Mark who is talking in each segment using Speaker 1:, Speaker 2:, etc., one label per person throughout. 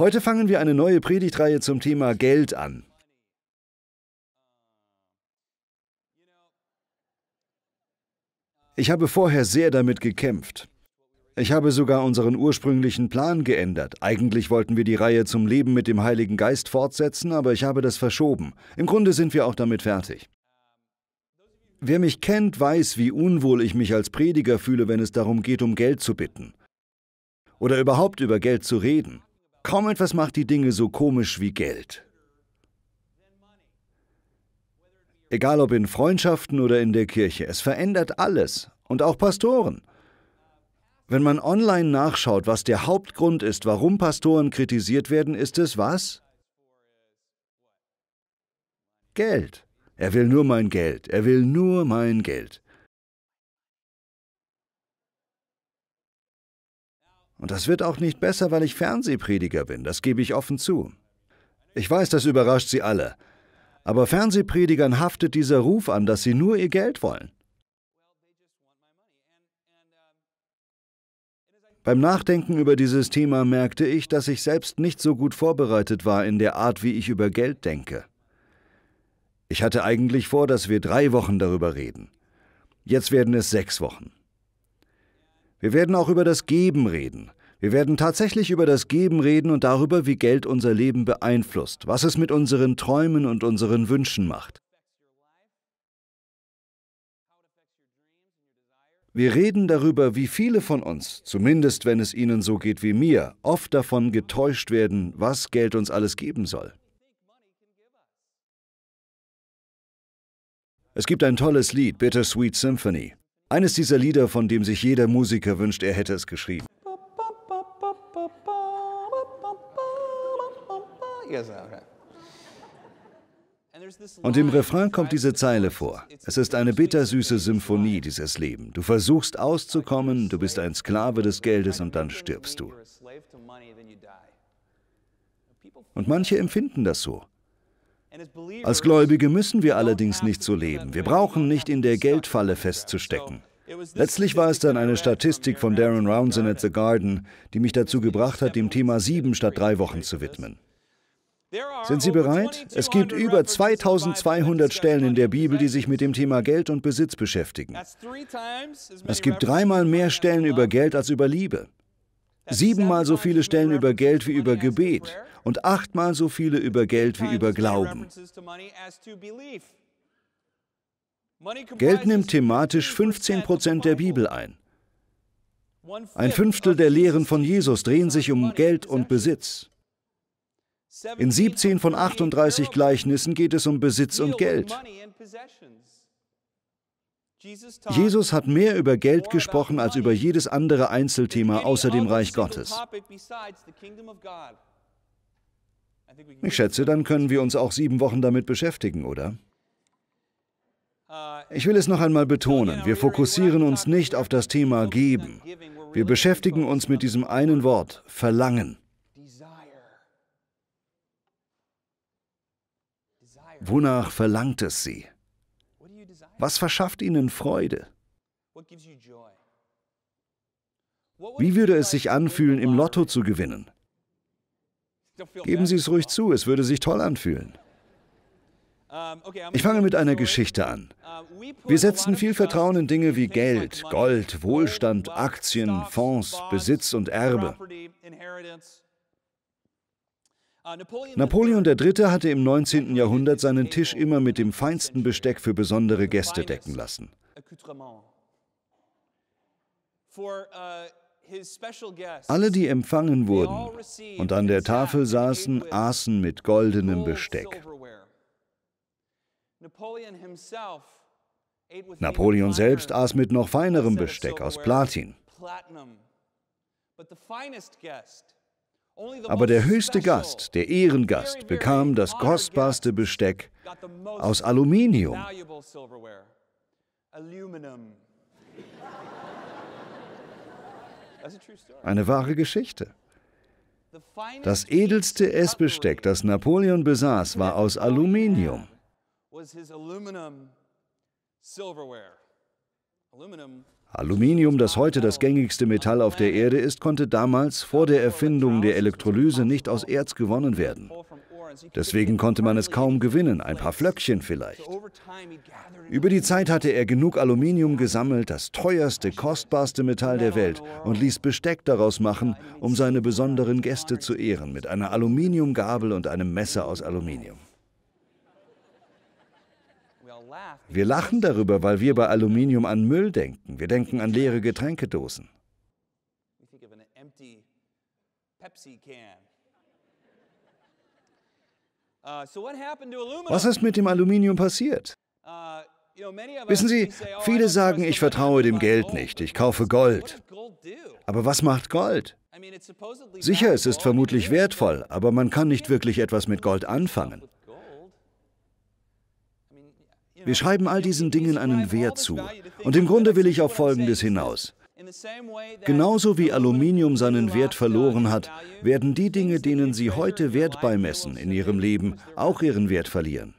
Speaker 1: Heute fangen wir eine neue Predigtreihe zum Thema Geld an. Ich habe vorher sehr damit gekämpft. Ich habe sogar unseren ursprünglichen Plan geändert. Eigentlich wollten wir die Reihe zum Leben mit dem Heiligen Geist fortsetzen, aber ich habe das verschoben. Im Grunde sind wir auch damit fertig. Wer mich kennt, weiß, wie unwohl ich mich als Prediger fühle, wenn es darum geht, um Geld zu bitten. Oder überhaupt über Geld zu reden. Kaum etwas macht die Dinge so komisch wie Geld. Egal ob in Freundschaften oder in der Kirche, es verändert alles und auch Pastoren. Wenn man online nachschaut, was der Hauptgrund ist, warum Pastoren kritisiert werden, ist es was? Geld. Er will nur mein Geld. Er will nur mein Geld. Und das wird auch nicht besser, weil ich Fernsehprediger bin, das gebe ich offen zu. Ich weiß, das überrascht Sie alle. Aber Fernsehpredigern haftet dieser Ruf an, dass sie nur ihr Geld wollen. Beim Nachdenken über dieses Thema merkte ich, dass ich selbst nicht so gut vorbereitet war in der Art, wie ich über Geld denke. Ich hatte eigentlich vor, dass wir drei Wochen darüber reden. Jetzt werden es sechs Wochen. Wir werden auch über das Geben reden. Wir werden tatsächlich über das Geben reden und darüber, wie Geld unser Leben beeinflusst, was es mit unseren Träumen und unseren Wünschen macht. Wir reden darüber, wie viele von uns, zumindest wenn es ihnen so geht wie mir, oft davon getäuscht werden, was Geld uns alles geben soll. Es gibt ein tolles Lied, Bittersweet Symphony. Eines dieser Lieder, von dem sich jeder Musiker wünscht, er hätte es geschrieben. Und im Refrain kommt diese Zeile vor. Es ist eine bittersüße Symphonie, dieses Leben. Du versuchst auszukommen, du bist ein Sklave des Geldes und dann stirbst du. Und manche empfinden das so. Als Gläubige müssen wir allerdings nicht so leben. Wir brauchen nicht in der Geldfalle festzustecken. Letztlich war es dann eine Statistik von Darren Rounsen at The Garden, die mich dazu gebracht hat, dem Thema sieben statt drei Wochen zu widmen. Sind Sie bereit? Es gibt über 2200 Stellen in der Bibel, die sich mit dem Thema Geld und Besitz beschäftigen. Es gibt dreimal mehr Stellen über Geld als über Liebe. Siebenmal so viele Stellen über Geld wie über Gebet und achtmal so viele über Geld wie über Glauben. Geld nimmt thematisch 15 Prozent der Bibel ein. Ein Fünftel der Lehren von Jesus drehen sich um Geld und Besitz. In 17 von 38 Gleichnissen geht es um Besitz und Geld. Jesus hat mehr über Geld gesprochen als über jedes andere Einzelthema außer dem Reich Gottes. Ich schätze, dann können wir uns auch sieben Wochen damit beschäftigen, oder? Ich will es noch einmal betonen, wir fokussieren uns nicht auf das Thema Geben. Wir beschäftigen uns mit diesem einen Wort, Verlangen. Wonach verlangt es Sie? Was verschafft Ihnen Freude? Wie würde es sich anfühlen, im Lotto zu gewinnen? Geben Sie es ruhig zu, es würde sich toll anfühlen. Ich fange mit einer Geschichte an. Wir setzen viel Vertrauen in Dinge wie Geld, Gold, Wohlstand, Aktien, Fonds, Besitz und Erbe. Napoleon III. hatte im 19. Jahrhundert seinen Tisch immer mit dem feinsten Besteck für besondere Gäste decken lassen. Alle, die empfangen wurden und an der Tafel saßen, aßen mit goldenem Besteck. Napoleon selbst aß mit noch feinerem Besteck aus Platin. Aber der höchste Gast, der Ehrengast, bekam das kostbarste Besteck aus Aluminium. Eine wahre Geschichte. Das edelste Essbesteck, das Napoleon besaß, war aus Aluminium. Aluminium, das heute das gängigste Metall auf der Erde ist, konnte damals vor der Erfindung der Elektrolyse nicht aus Erz gewonnen werden. Deswegen konnte man es kaum gewinnen, ein paar Flöckchen vielleicht. Über die Zeit hatte er genug Aluminium gesammelt, das teuerste, kostbarste Metall der Welt, und ließ Besteck daraus machen, um seine besonderen Gäste zu ehren, mit einer Aluminiumgabel und einem Messer aus Aluminium. Wir lachen darüber, weil wir bei Aluminium an Müll denken. Wir denken an leere Getränkedosen. Was ist mit dem Aluminium passiert? Wissen Sie, viele sagen, ich vertraue dem Geld nicht, ich kaufe Gold. Aber was macht Gold? Sicher, es ist vermutlich wertvoll, aber man kann nicht wirklich etwas mit Gold anfangen. Wir schreiben all diesen Dingen einen Wert zu. Und im Grunde will ich auf Folgendes hinaus. Genauso wie Aluminium seinen Wert verloren hat, werden die Dinge, denen Sie heute Wert beimessen in Ihrem Leben, auch ihren Wert verlieren.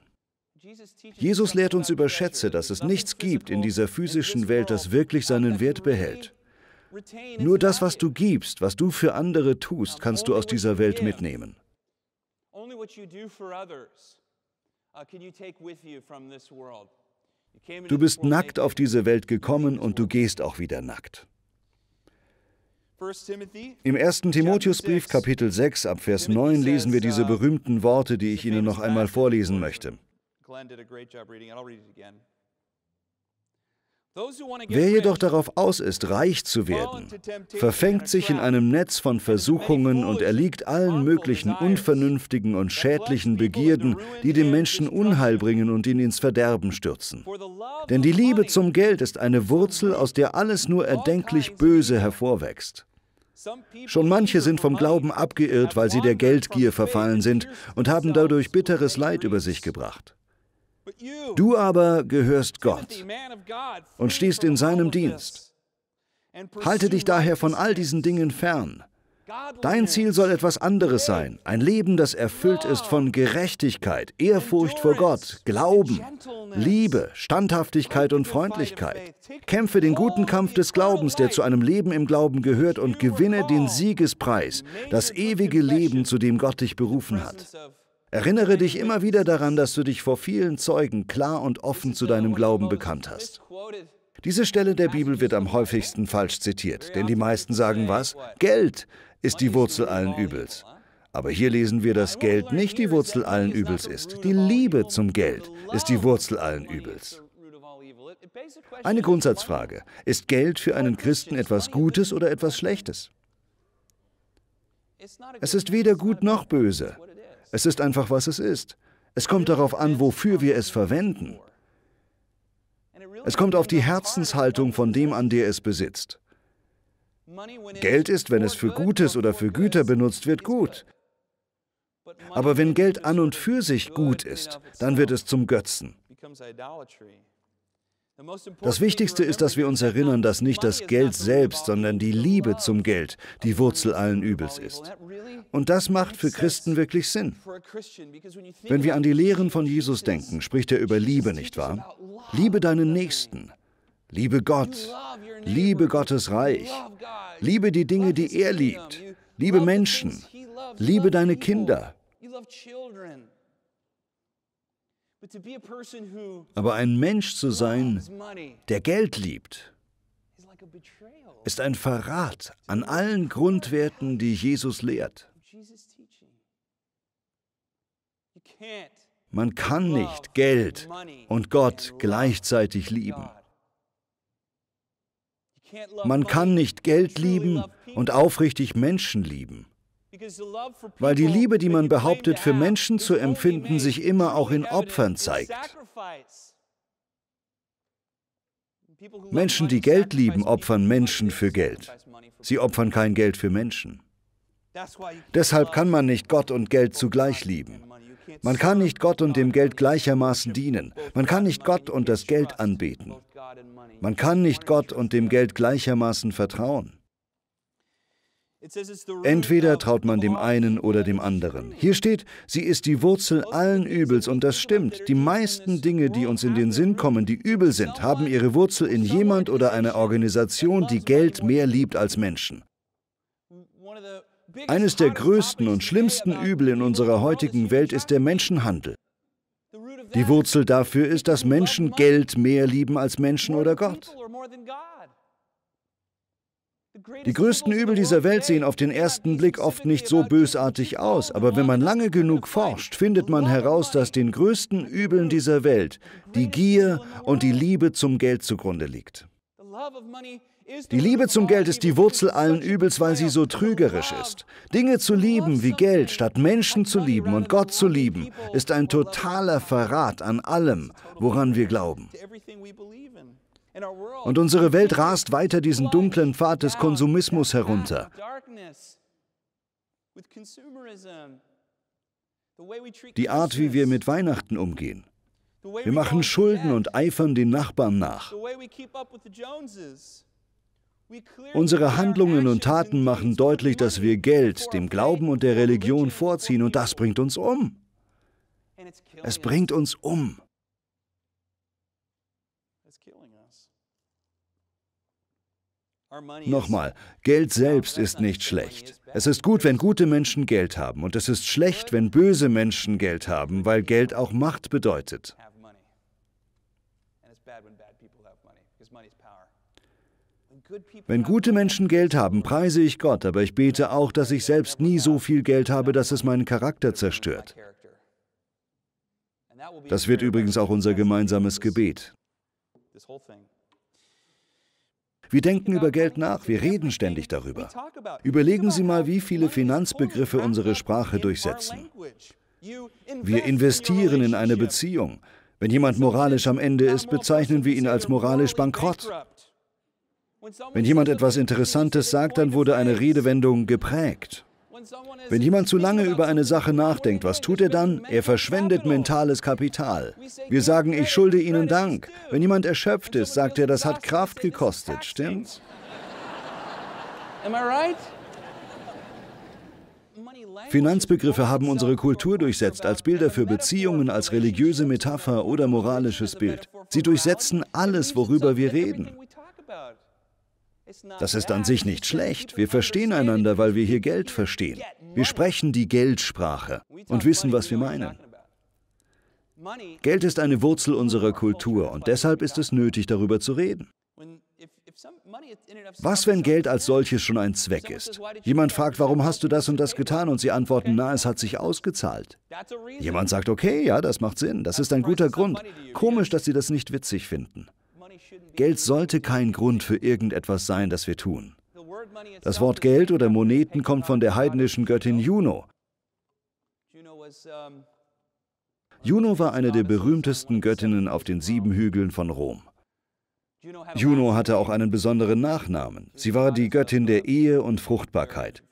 Speaker 1: Jesus lehrt uns über Schätze, dass es nichts gibt in dieser physischen Welt, das wirklich seinen Wert behält. Nur das, was du gibst, was du für andere tust, kannst du aus dieser Welt mitnehmen. Du bist nackt auf diese Welt gekommen und du gehst auch wieder nackt. Im 1. Timotheusbrief Kapitel 6 ab Vers 9 lesen wir diese uh, berühmten Worte, die ich Ihnen noch einmal vorlesen möchte. Wer jedoch darauf aus ist, reich zu werden, verfängt sich in einem Netz von Versuchungen und erliegt allen möglichen unvernünftigen und schädlichen Begierden, die dem Menschen Unheil bringen und ihn ins Verderben stürzen. Denn die Liebe zum Geld ist eine Wurzel, aus der alles nur erdenklich Böse hervorwächst. Schon manche sind vom Glauben abgeirrt, weil sie der Geldgier verfallen sind und haben dadurch bitteres Leid über sich gebracht. Du aber gehörst Gott und stehst in seinem Dienst. Halte dich daher von all diesen Dingen fern. Dein Ziel soll etwas anderes sein, ein Leben, das erfüllt ist von Gerechtigkeit, Ehrfurcht vor Gott, Glauben, Liebe, Standhaftigkeit und Freundlichkeit. Kämpfe den guten Kampf des Glaubens, der zu einem Leben im Glauben gehört, und gewinne den Siegespreis, das ewige Leben, zu dem Gott dich berufen hat. Erinnere dich immer wieder daran, dass du dich vor vielen Zeugen klar und offen zu deinem Glauben bekannt hast. Diese Stelle der Bibel wird am häufigsten falsch zitiert, denn die meisten sagen was? Geld ist die Wurzel allen Übels. Aber hier lesen wir, dass Geld nicht die Wurzel allen Übels ist. Die Liebe zum Geld ist die Wurzel allen Übels. Eine Grundsatzfrage. Ist Geld für einen Christen etwas Gutes oder etwas Schlechtes? Es ist weder gut noch böse. Es ist einfach, was es ist. Es kommt darauf an, wofür wir es verwenden. Es kommt auf die Herzenshaltung von dem an, der es besitzt. Geld ist, wenn es für Gutes oder für Güter benutzt wird, gut. Aber wenn Geld an und für sich gut ist, dann wird es zum Götzen. Das Wichtigste ist, dass wir uns erinnern, dass nicht das Geld selbst, sondern die Liebe zum Geld die Wurzel allen Übels ist. Und das macht für Christen wirklich Sinn. Wenn wir an die Lehren von Jesus denken, spricht er über Liebe, nicht wahr? Liebe deinen Nächsten. Liebe Gott. Liebe Gottes Reich. Liebe die Dinge, die er liebt. Liebe Menschen. Liebe deine Kinder. Aber ein Mensch zu sein, der Geld liebt, ist ein Verrat an allen Grundwerten, die Jesus lehrt. Man kann nicht Geld und Gott gleichzeitig lieben. Man kann nicht Geld lieben und aufrichtig Menschen lieben. Weil die Liebe, die man behauptet, für Menschen zu empfinden, sich immer auch in Opfern zeigt. Menschen, die Geld lieben, opfern Menschen für Geld. Sie opfern kein Geld für Menschen. Deshalb kann man nicht Gott und Geld zugleich lieben. Man kann nicht Gott und dem Geld gleichermaßen dienen. Man kann nicht Gott und das Geld anbeten. Man kann nicht Gott und dem Geld gleichermaßen vertrauen. Entweder traut man dem einen oder dem anderen. Hier steht, sie ist die Wurzel allen Übels und das stimmt. Die meisten Dinge, die uns in den Sinn kommen, die übel sind, haben ihre Wurzel in jemand oder einer Organisation, die Geld mehr liebt als Menschen. Eines der größten und schlimmsten Übel in unserer heutigen Welt ist der Menschenhandel. Die Wurzel dafür ist, dass Menschen Geld mehr lieben als Menschen oder Gott. Die größten Übel dieser Welt sehen auf den ersten Blick oft nicht so bösartig aus, aber wenn man lange genug forscht, findet man heraus, dass den größten Übeln dieser Welt die Gier und die Liebe zum Geld zugrunde liegt. Die Liebe zum Geld ist die Wurzel allen Übels, weil sie so trügerisch ist. Dinge zu lieben wie Geld, statt Menschen zu lieben und Gott zu lieben, ist ein totaler Verrat an allem, woran wir glauben. Und unsere Welt rast weiter diesen dunklen Pfad des Konsumismus herunter. Die Art, wie wir mit Weihnachten umgehen. Wir machen Schulden und eifern den Nachbarn nach. Unsere Handlungen und Taten machen deutlich, dass wir Geld, dem Glauben und der Religion vorziehen und das bringt uns um. Es bringt uns um. Nochmal, Geld selbst ist nicht schlecht. Es ist gut, wenn gute Menschen Geld haben und es ist schlecht, wenn böse Menschen Geld haben, weil Geld auch Macht bedeutet. Wenn gute Menschen Geld haben, preise ich Gott, aber ich bete auch, dass ich selbst nie so viel Geld habe, dass es meinen Charakter zerstört. Das wird übrigens auch unser gemeinsames Gebet. Wir denken über Geld nach, wir reden ständig darüber. Überlegen Sie mal, wie viele Finanzbegriffe unsere Sprache durchsetzen. Wir investieren in eine Beziehung. Wenn jemand moralisch am Ende ist, bezeichnen wir ihn als moralisch bankrott. Wenn jemand etwas Interessantes sagt, dann wurde eine Redewendung geprägt. Wenn jemand zu lange über eine Sache nachdenkt, was tut er dann? Er verschwendet mentales Kapital. Wir sagen, ich schulde Ihnen Dank. Wenn jemand erschöpft ist, sagt er, das hat Kraft gekostet, stimmt's? Finanzbegriffe haben unsere Kultur durchsetzt als Bilder für Beziehungen, als religiöse Metapher oder moralisches Bild. Sie durchsetzen alles, worüber wir reden. Das ist an sich nicht schlecht. Wir verstehen einander, weil wir hier Geld verstehen. Wir sprechen die Geldsprache und wissen, was wir meinen. Geld ist eine Wurzel unserer Kultur und deshalb ist es nötig, darüber zu reden. Was, wenn Geld als solches schon ein Zweck ist? Jemand fragt, warum hast du das und das getan? Und sie antworten, na, es hat sich ausgezahlt. Jemand sagt, okay, ja, das macht Sinn, das ist ein guter Grund. Komisch, dass sie das nicht witzig finden. Geld sollte kein Grund für irgendetwas sein, das wir tun. Das Wort Geld oder Moneten kommt von der heidnischen Göttin Juno. Juno war eine der berühmtesten Göttinnen auf den sieben Hügeln von Rom. Juno hatte auch einen besonderen Nachnamen. Sie war die Göttin der Ehe und Fruchtbarkeit.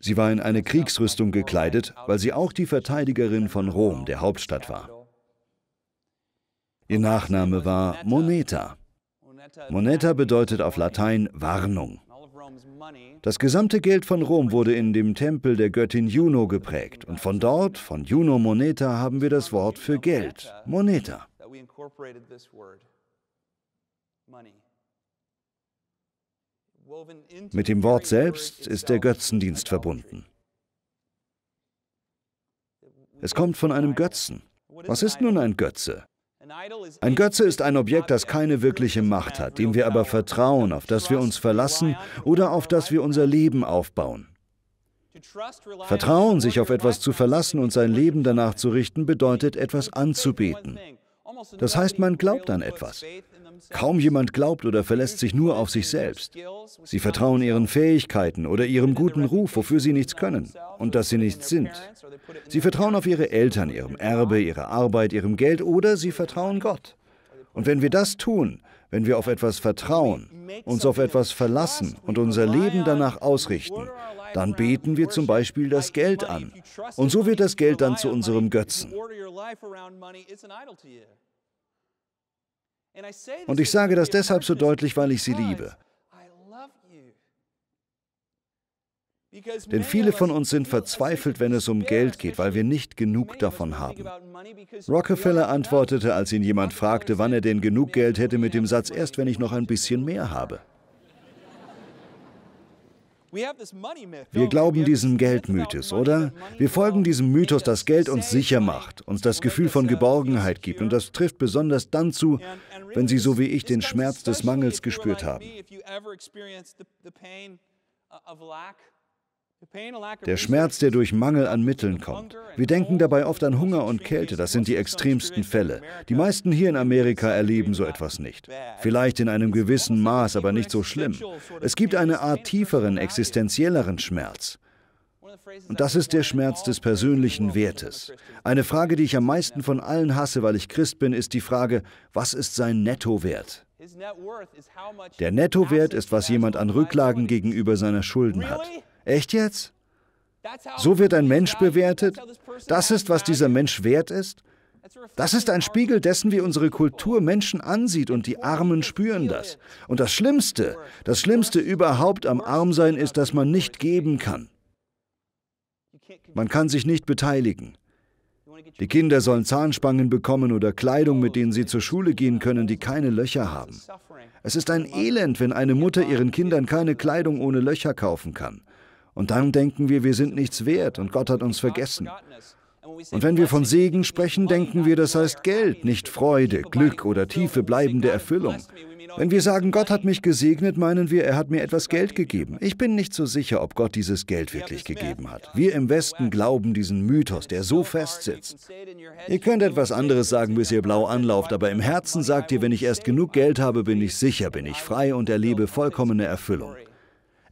Speaker 1: Sie war in eine Kriegsrüstung gekleidet, weil sie auch die Verteidigerin von Rom, der Hauptstadt war. Ihr Nachname war Moneta. Moneta bedeutet auf Latein Warnung. Das gesamte Geld von Rom wurde in dem Tempel der Göttin Juno geprägt und von dort, von Juno Moneta, haben wir das Wort für Geld, Moneta. Mit dem Wort selbst ist der Götzendienst verbunden. Es kommt von einem Götzen. Was ist nun ein Götze? Ein Götze ist ein Objekt, das keine wirkliche Macht hat, dem wir aber vertrauen, auf das wir uns verlassen oder auf das wir unser Leben aufbauen. Vertrauen, sich auf etwas zu verlassen und sein Leben danach zu richten, bedeutet etwas anzubeten. Das heißt, man glaubt an etwas. Kaum jemand glaubt oder verlässt sich nur auf sich selbst. Sie vertrauen ihren Fähigkeiten oder ihrem guten Ruf, wofür sie nichts können und dass sie nichts sind. Sie vertrauen auf ihre Eltern, ihrem Erbe, ihre Arbeit, ihrem Geld oder sie vertrauen Gott. Und wenn wir das tun, wenn wir auf etwas vertrauen, uns auf etwas verlassen und unser Leben danach ausrichten, dann beten wir zum Beispiel das Geld an. Und so wird das Geld dann zu unserem Götzen. Und ich sage das deshalb so deutlich, weil ich sie liebe. Denn viele von uns sind verzweifelt, wenn es um Geld geht, weil wir nicht genug davon haben. Rockefeller antwortete, als ihn jemand fragte, wann er denn genug Geld hätte, mit dem Satz, erst wenn ich noch ein bisschen mehr habe. Wir glauben diesem Geldmythos, oder? Wir folgen diesem Mythos, dass Geld uns sicher macht, uns das Gefühl von Geborgenheit gibt. Und das trifft besonders dann zu, wenn Sie so wie ich den Schmerz des Mangels gespürt haben. Der Schmerz, der durch Mangel an Mitteln kommt. Wir denken dabei oft an Hunger und Kälte, das sind die extremsten Fälle. Die meisten hier in Amerika erleben so etwas nicht. Vielleicht in einem gewissen Maß, aber nicht so schlimm. Es gibt eine Art tieferen, existenzielleren Schmerz. Und das ist der Schmerz des persönlichen Wertes. Eine Frage, die ich am meisten von allen hasse, weil ich Christ bin, ist die Frage, was ist sein Nettowert? Der Nettowert ist, was jemand an Rücklagen gegenüber seiner Schulden hat. Echt jetzt? So wird ein Mensch bewertet? Das ist, was dieser Mensch wert ist? Das ist ein Spiegel dessen, wie unsere Kultur Menschen ansieht und die Armen spüren das. Und das Schlimmste, das Schlimmste überhaupt am Armsein ist, dass man nicht geben kann. Man kann sich nicht beteiligen. Die Kinder sollen Zahnspangen bekommen oder Kleidung, mit denen sie zur Schule gehen können, die keine Löcher haben. Es ist ein Elend, wenn eine Mutter ihren Kindern keine Kleidung ohne Löcher kaufen kann. Und dann denken wir, wir sind nichts wert und Gott hat uns vergessen. Und wenn wir von Segen sprechen, denken wir, das heißt Geld, nicht Freude, Glück oder tiefe bleibende Erfüllung. Wenn wir sagen, Gott hat mich gesegnet, meinen wir, er hat mir etwas Geld gegeben. Ich bin nicht so sicher, ob Gott dieses Geld wirklich gegeben hat. Wir im Westen glauben diesen Mythos, der so fest sitzt. Ihr könnt etwas anderes sagen, bis ihr blau anlauft, aber im Herzen sagt ihr, wenn ich erst genug Geld habe, bin ich sicher, bin ich frei und erlebe vollkommene Erfüllung.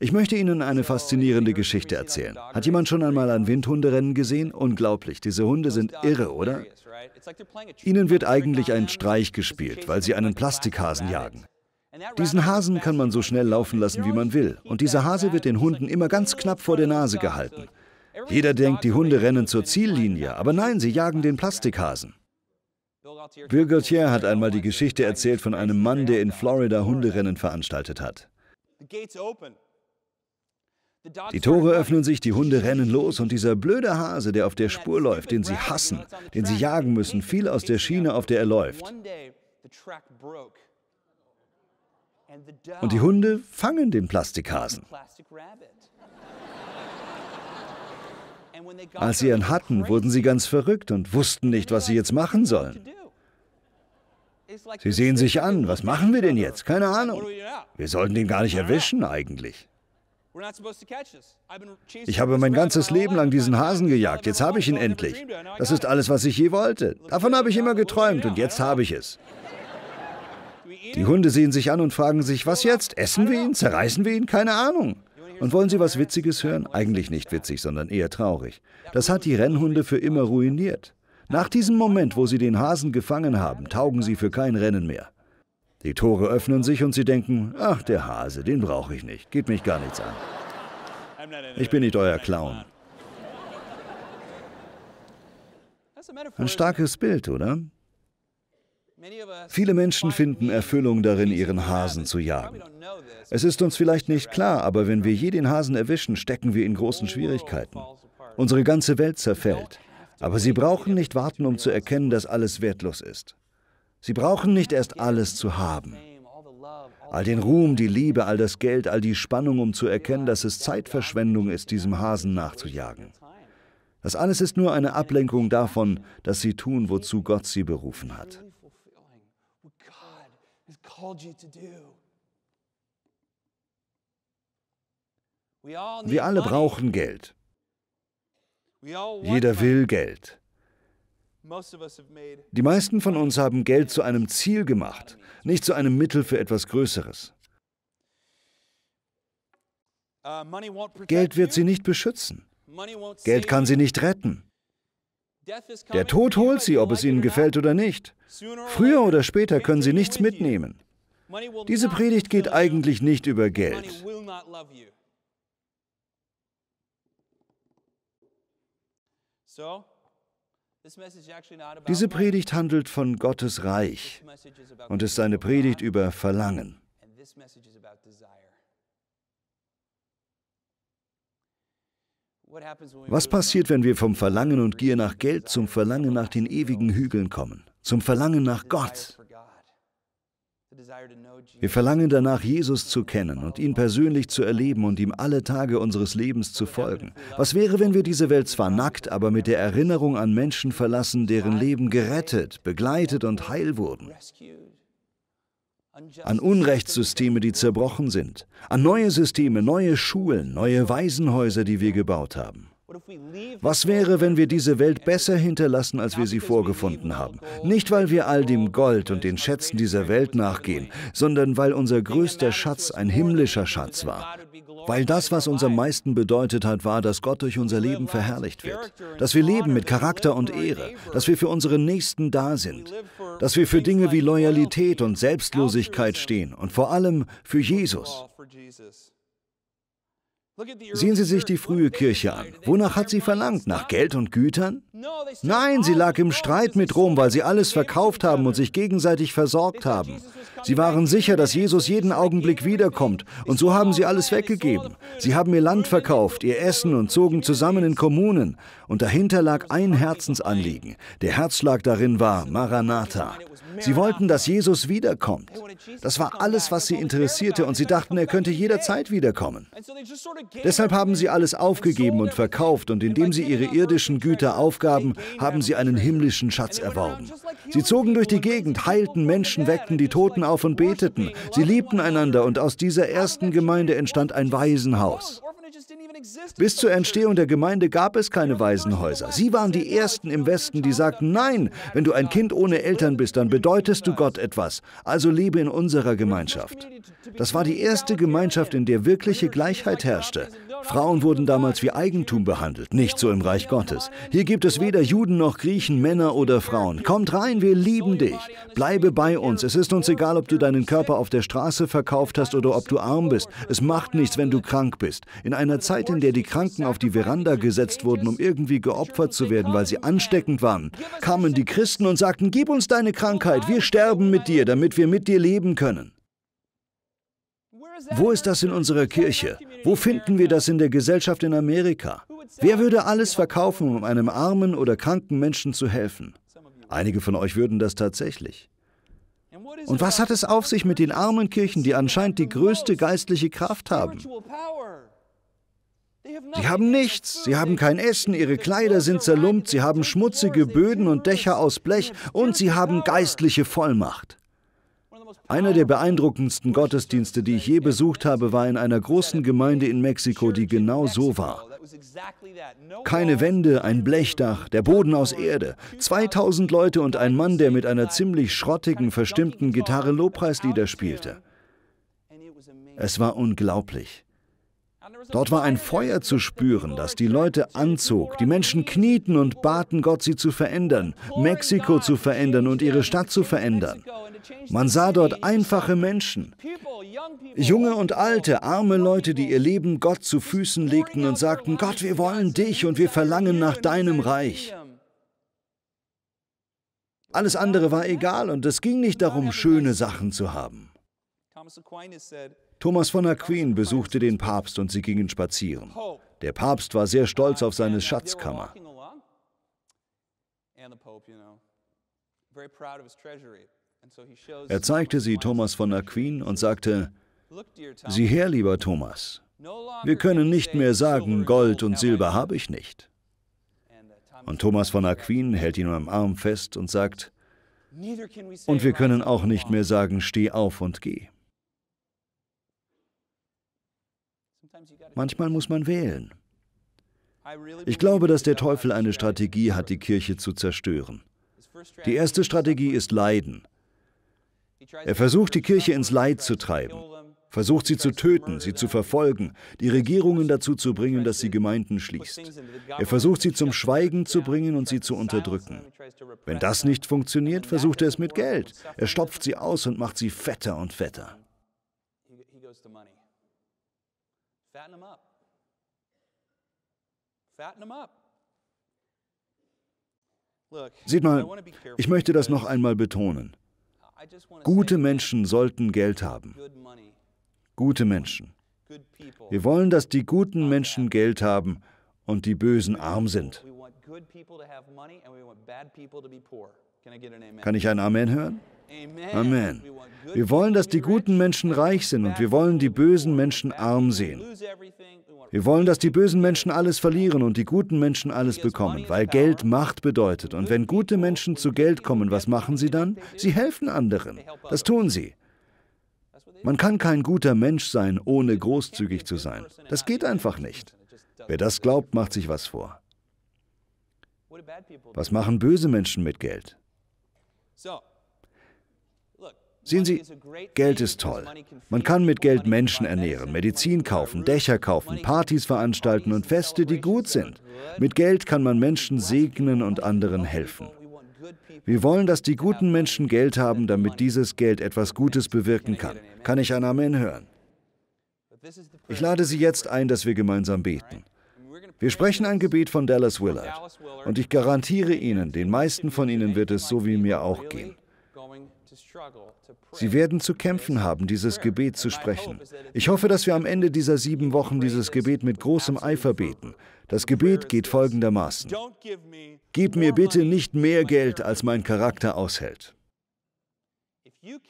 Speaker 1: Ich möchte Ihnen eine faszinierende Geschichte erzählen. Hat jemand schon einmal ein Windhunderennen gesehen? Unglaublich, diese Hunde sind irre, oder? Ihnen wird eigentlich ein Streich gespielt, weil sie einen Plastikhasen jagen. Diesen Hasen kann man so schnell laufen lassen, wie man will. Und dieser Hase wird den Hunden immer ganz knapp vor der Nase gehalten. Jeder denkt, die Hunde rennen zur Ziellinie, aber nein, sie jagen den Plastikhasen. Bill Gaultier hat einmal die Geschichte erzählt von einem Mann, der in Florida Hunderennen veranstaltet hat. Die Tore öffnen sich, die Hunde rennen los und dieser blöde Hase, der auf der Spur läuft, den sie hassen, den sie jagen müssen, fiel aus der Schiene, auf der er läuft. Und die Hunde fangen den Plastikhasen. Als sie ihn hatten, wurden sie ganz verrückt und wussten nicht, was sie jetzt machen sollen. Sie sehen sich an, was machen wir denn jetzt? Keine Ahnung. Wir sollten den gar nicht erwischen eigentlich. Ich habe mein ganzes Leben lang diesen Hasen gejagt. Jetzt habe ich ihn endlich. Das ist alles, was ich je wollte. Davon habe ich immer geträumt und jetzt habe ich es. Die Hunde sehen sich an und fragen sich, was jetzt? Essen wir ihn? Zerreißen wir ihn? Keine Ahnung. Und wollen Sie was Witziges hören? Eigentlich nicht witzig, sondern eher traurig. Das hat die Rennhunde für immer ruiniert. Nach diesem Moment, wo sie den Hasen gefangen haben, taugen sie für kein Rennen mehr. Die Tore öffnen sich und sie denken, ach, der Hase, den brauche ich nicht, geht mich gar nichts an. Ich bin nicht euer Clown. Ein starkes Bild, oder? Viele Menschen finden Erfüllung darin, ihren Hasen zu jagen. Es ist uns vielleicht nicht klar, aber wenn wir je den Hasen erwischen, stecken wir in großen Schwierigkeiten. Unsere ganze Welt zerfällt. Aber Sie brauchen nicht warten, um zu erkennen, dass alles wertlos ist. Sie brauchen nicht erst alles zu haben. All den Ruhm, die Liebe, all das Geld, all die Spannung, um zu erkennen, dass es Zeitverschwendung ist, diesem Hasen nachzujagen. Das alles ist nur eine Ablenkung davon, dass sie tun, wozu Gott sie berufen hat. Wir alle brauchen Geld. Jeder will Geld. Die meisten von uns haben Geld zu einem Ziel gemacht, nicht zu einem Mittel für etwas Größeres.
Speaker 2: Uh,
Speaker 1: Geld wird sie nicht beschützen. Geld kann sie nicht retten. Der Tod holt sie, ob es ihnen gefällt oder nicht. Früher oder später können sie nichts mitnehmen. Diese Predigt geht eigentlich nicht über Geld.
Speaker 2: So,
Speaker 1: diese Predigt handelt von Gottes Reich und ist eine Predigt über Verlangen. Was passiert, wenn wir vom Verlangen und Gier nach Geld zum Verlangen nach den ewigen Hügeln kommen, zum Verlangen nach Gott? Wir verlangen danach, Jesus zu kennen und ihn persönlich zu erleben und ihm alle Tage unseres Lebens zu folgen. Was wäre, wenn wir diese Welt zwar nackt, aber mit der Erinnerung an Menschen verlassen, deren Leben gerettet, begleitet und heil wurden? An Unrechtssysteme, die zerbrochen sind, an neue Systeme, neue Schulen, neue Waisenhäuser, die wir gebaut haben. Was wäre, wenn wir diese Welt besser hinterlassen, als wir sie vorgefunden haben? Nicht, weil wir all dem Gold und den Schätzen dieser Welt nachgehen, sondern weil unser größter Schatz ein himmlischer Schatz war. Weil das, was uns am meisten bedeutet hat, war, dass Gott durch unser Leben verherrlicht wird. Dass wir leben mit Charakter und Ehre. Dass wir für unsere Nächsten da sind. Dass wir für Dinge wie Loyalität und Selbstlosigkeit stehen und vor allem für Jesus. Sehen Sie sich die frühe Kirche an. Wonach hat sie verlangt? Nach Geld und Gütern? Nein, sie lag im Streit mit Rom, weil sie alles verkauft haben und sich gegenseitig versorgt haben. Sie waren sicher, dass Jesus jeden Augenblick wiederkommt, und so haben sie alles weggegeben. Sie haben ihr Land verkauft, ihr Essen und zogen zusammen in Kommunen. Und dahinter lag ein Herzensanliegen. Der Herzschlag darin war Maranatha. Sie wollten, dass Jesus wiederkommt. Das war alles, was sie interessierte, und sie dachten, er könnte jederzeit wiederkommen. Deshalb haben sie alles aufgegeben und verkauft, und indem sie ihre irdischen Güter aufgaben, haben sie einen himmlischen Schatz erworben. Sie zogen durch die Gegend, heilten Menschen, weckten die Toten auf und beteten. Sie liebten einander, und aus dieser ersten Gemeinde entstand ein Waisenhaus. Bis zur Entstehung der Gemeinde gab es keine Waisenhäuser. Sie waren die Ersten im Westen, die sagten, nein, wenn du ein Kind ohne Eltern bist, dann bedeutest du Gott etwas. Also lebe in unserer Gemeinschaft. Das war die erste Gemeinschaft, in der wirkliche Gleichheit herrschte. Frauen wurden damals wie Eigentum behandelt, nicht so im Reich Gottes. Hier gibt es weder Juden noch Griechen, Männer oder Frauen. Kommt rein, wir lieben dich. Bleibe bei uns. Es ist uns egal, ob du deinen Körper auf der Straße verkauft hast oder ob du arm bist. Es macht nichts, wenn du krank bist. In einer Zeit, in der die Kranken auf die Veranda gesetzt wurden, um irgendwie geopfert zu werden, weil sie ansteckend waren, kamen die Christen und sagten, gib uns deine Krankheit, wir sterben mit dir, damit wir mit dir leben können. Wo ist das in unserer Kirche? Wo finden wir das in der Gesellschaft in Amerika? Wer würde alles verkaufen, um einem armen oder kranken Menschen zu helfen? Einige von euch würden das tatsächlich. Und was hat es auf sich mit den armen Kirchen, die anscheinend die größte geistliche Kraft haben? Sie haben nichts, sie haben kein Essen, ihre Kleider sind zerlumpt, sie haben schmutzige Böden und Dächer aus Blech und sie haben geistliche Vollmacht. Einer der beeindruckendsten Gottesdienste, die ich je besucht habe, war in einer großen Gemeinde in Mexiko, die genau so war. Keine Wände, ein Blechdach, der Boden aus Erde, 2000 Leute und ein Mann, der mit einer ziemlich schrottigen, verstimmten Gitarre Lobpreislieder spielte. Es war unglaublich. Dort war ein Feuer zu spüren, das die Leute anzog. Die Menschen knieten und baten Gott, sie zu verändern, Mexiko zu verändern und ihre Stadt zu verändern. Man sah dort einfache Menschen, junge und alte, arme Leute, die ihr Leben Gott zu Füßen legten und sagten, Gott, wir wollen dich und wir verlangen nach deinem Reich. Alles andere war egal und es ging nicht darum, schöne Sachen zu haben. Thomas von Aquin besuchte den Papst und sie gingen spazieren. Der Papst war sehr stolz auf seine Schatzkammer. Er zeigte sie Thomas von Aquin und sagte, Sieh her, lieber Thomas, wir können nicht mehr sagen, Gold und Silber habe ich nicht. Und Thomas von Aquin hält ihn am Arm fest und sagt, und wir können auch nicht mehr sagen, steh auf und geh. Manchmal muss man wählen. Ich glaube, dass der Teufel eine Strategie hat, die Kirche zu zerstören. Die erste Strategie ist Leiden. Er versucht, die Kirche ins Leid zu treiben, versucht sie zu töten, sie zu verfolgen, die Regierungen dazu zu bringen, dass sie Gemeinden schließt. Er versucht sie zum Schweigen zu bringen und sie zu unterdrücken. Wenn das nicht funktioniert, versucht er es mit Geld. Er stopft sie aus und macht sie fetter und fetter. Fatten them up. Fatten them up. Seht mal, ich möchte das noch einmal betonen. Gute Menschen sollten Geld haben. Gute Menschen. Wir wollen, dass die guten Menschen Geld haben und die Bösen arm sind. Kann ich ein Amen hören?
Speaker 2: Amen.
Speaker 1: Wir wollen, dass die guten Menschen reich sind und wir wollen die bösen Menschen arm sehen. Wir wollen, dass die bösen Menschen alles verlieren und die guten Menschen alles bekommen, weil Geld Macht bedeutet. Und wenn gute Menschen zu Geld kommen, was machen sie dann? Sie helfen anderen. Das tun sie. Man kann kein guter Mensch sein, ohne großzügig zu sein. Das geht einfach nicht. Wer das glaubt, macht sich was vor. Was machen böse Menschen mit Geld? Sehen Sie, Geld ist toll. Man kann mit Geld Menschen ernähren, Medizin kaufen, Dächer kaufen, Partys veranstalten und Feste, die gut sind. Mit Geld kann man Menschen segnen und anderen helfen. Wir wollen, dass die guten Menschen Geld haben, damit dieses Geld etwas Gutes bewirken kann. Kann ich ein Amen hören? Ich lade Sie jetzt ein, dass wir gemeinsam beten. Wir sprechen ein Gebet von Dallas Willard. Und ich garantiere Ihnen, den meisten von Ihnen wird es so wie mir auch gehen. Sie werden zu kämpfen haben, dieses Gebet zu sprechen. Ich hoffe, dass wir am Ende dieser sieben Wochen dieses Gebet mit großem Eifer beten. Das Gebet geht folgendermaßen. Gib mir bitte nicht mehr Geld, als mein Charakter aushält.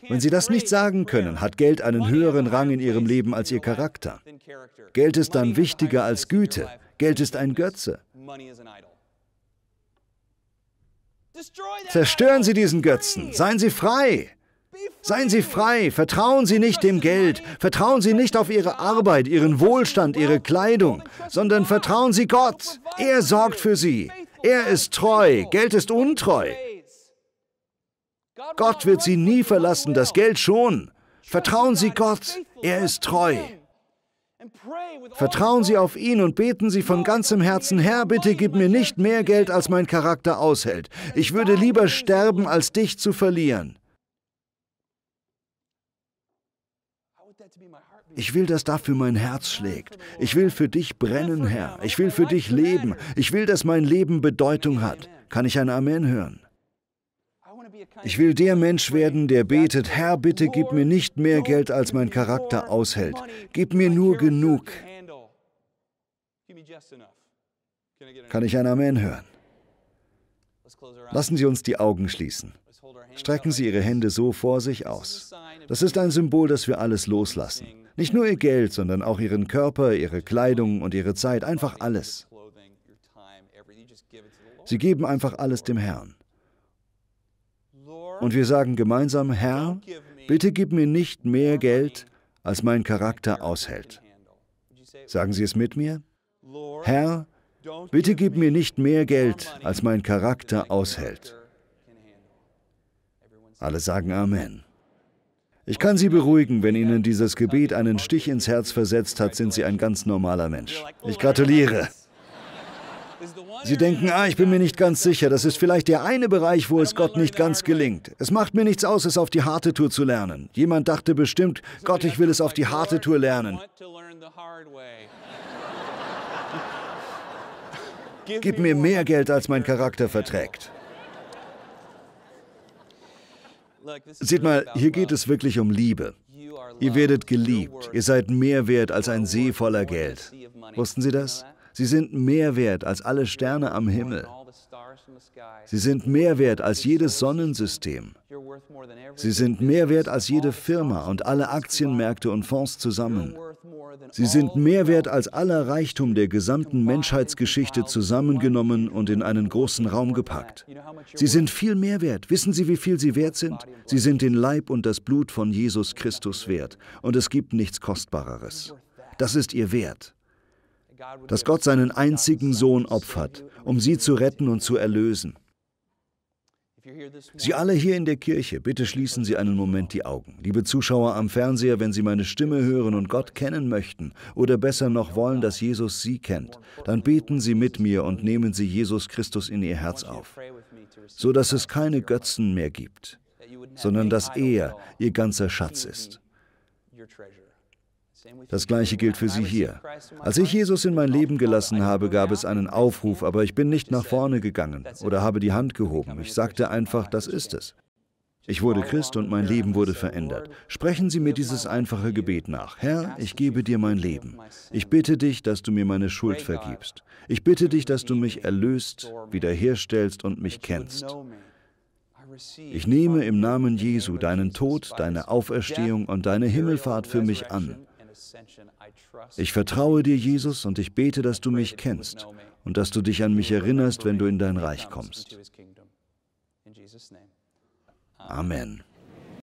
Speaker 1: Wenn Sie das nicht sagen können, hat Geld einen höheren Rang in Ihrem Leben als Ihr Charakter. Geld ist dann wichtiger als Güte. Geld ist ein Götze. Zerstören Sie diesen Götzen. Seien Sie frei. Seien Sie frei. Vertrauen Sie nicht dem Geld. Vertrauen Sie nicht auf Ihre Arbeit, Ihren Wohlstand, Ihre Kleidung, sondern vertrauen Sie Gott. Er sorgt für Sie. Er ist treu. Geld ist untreu. Gott wird Sie nie verlassen, das Geld schon. Vertrauen Sie Gott. Er ist treu. Vertrauen Sie auf ihn und beten Sie von ganzem Herzen, Herr, bitte gib mir nicht mehr Geld, als mein Charakter aushält. Ich würde lieber sterben, als dich zu verlieren. Ich will, dass dafür mein Herz schlägt. Ich will für dich brennen, Herr. Ich will für dich leben. Ich will, dass mein Leben Bedeutung hat. Kann ich ein Amen hören? Ich will der Mensch werden, der betet, Herr, bitte gib mir nicht mehr Geld, als mein Charakter aushält. Gib mir nur genug. Kann ich ein Amen hören? Lassen Sie uns die Augen schließen. Strecken Sie Ihre Hände so vor sich aus. Das ist ein Symbol, dass wir alles loslassen. Nicht nur Ihr Geld, sondern auch Ihren Körper, Ihre Kleidung und Ihre Zeit, einfach alles. Sie geben einfach alles dem Herrn. Und wir sagen gemeinsam, Herr, bitte gib mir nicht mehr Geld, als mein Charakter aushält. Sagen Sie es mit mir? Herr, bitte gib mir nicht mehr Geld, als mein Charakter aushält. Alle sagen Amen. Ich kann Sie beruhigen, wenn Ihnen dieses Gebet einen Stich ins Herz versetzt hat, sind Sie ein ganz normaler Mensch. Ich gratuliere. Sie denken, ah, ich bin mir nicht ganz sicher, das ist vielleicht der eine Bereich, wo es Gott nicht ganz gelingt. Es macht mir nichts aus, es auf die harte Tour zu lernen. Jemand dachte bestimmt, Gott, ich will es auf die harte Tour lernen. Gib mir mehr Geld, als mein Charakter verträgt. Seht mal, hier geht es wirklich um Liebe. Ihr werdet geliebt. Ihr seid mehr wert als ein See voller Geld. Wussten Sie das? Sie sind mehr wert als alle Sterne am Himmel. Sie sind mehr wert als jedes Sonnensystem. Sie sind mehr wert als jede Firma und alle Aktienmärkte und Fonds zusammen. Sie sind mehr wert als aller Reichtum der gesamten Menschheitsgeschichte zusammengenommen und in einen großen Raum gepackt. Sie sind viel mehr wert. Wissen Sie, wie viel Sie wert sind? Sie sind den Leib und das Blut von Jesus Christus wert. Und es gibt nichts Kostbareres. Das ist Ihr Wert. Dass Gott seinen einzigen Sohn opfert, um Sie zu retten und zu erlösen. Sie alle hier in der Kirche, bitte schließen Sie einen Moment die Augen. Liebe Zuschauer am Fernseher, wenn Sie meine Stimme hören und Gott kennen möchten oder besser noch wollen, dass Jesus Sie kennt, dann beten Sie mit mir und nehmen Sie Jesus Christus in Ihr Herz auf, so dass es keine Götzen mehr gibt, sondern dass er Ihr ganzer Schatz ist. Das gleiche gilt für Sie hier. Als ich Jesus in mein Leben gelassen habe, gab es einen Aufruf, aber ich bin nicht nach vorne gegangen oder habe die Hand gehoben. Ich sagte einfach, das ist es. Ich wurde Christ und mein Leben wurde verändert. Sprechen Sie mir dieses einfache Gebet nach. Herr, ich gebe dir mein Leben. Ich bitte dich, dass du mir meine Schuld vergibst. Ich bitte dich, dass du mich erlöst, wiederherstellst und mich kennst. Ich nehme im Namen Jesu deinen Tod, deine Auferstehung und deine Himmelfahrt für mich an. Ich vertraue dir, Jesus, und ich bete, dass du mich kennst und dass du dich an mich erinnerst, wenn du in dein Reich kommst. Amen.